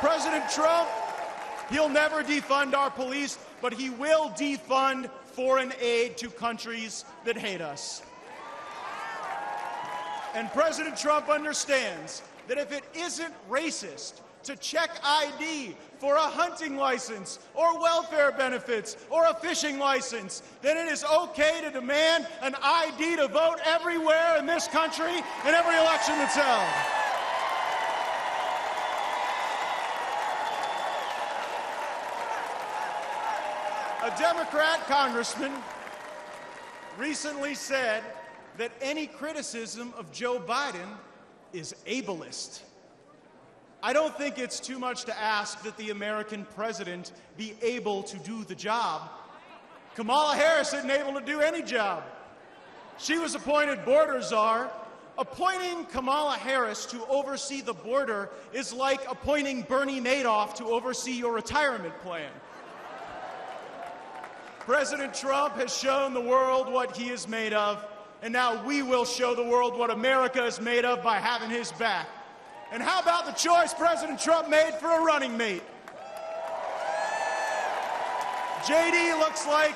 President Trump, he'll never defund our police, but he will defund foreign aid to countries that hate us. And President Trump understands that if it isn't racist to check ID for a hunting license or welfare benefits or a fishing license, then it is okay to demand an ID to vote everywhere in this country in every election that's held. A Democrat congressman recently said that any criticism of Joe Biden is ableist. I don't think it's too much to ask that the American president be able to do the job. Kamala Harris isn't able to do any job. She was appointed border czar. Appointing Kamala Harris to oversee the border is like appointing Bernie Madoff to oversee your retirement plan. President Trump has shown the world what he is made of, and now we will show the world what America is made of by having his back. And how about the choice President Trump made for a running mate? JD looks like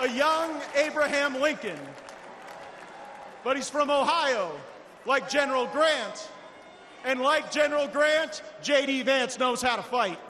a young Abraham Lincoln, but he's from Ohio, like General Grant. And like General Grant, JD Vance knows how to fight.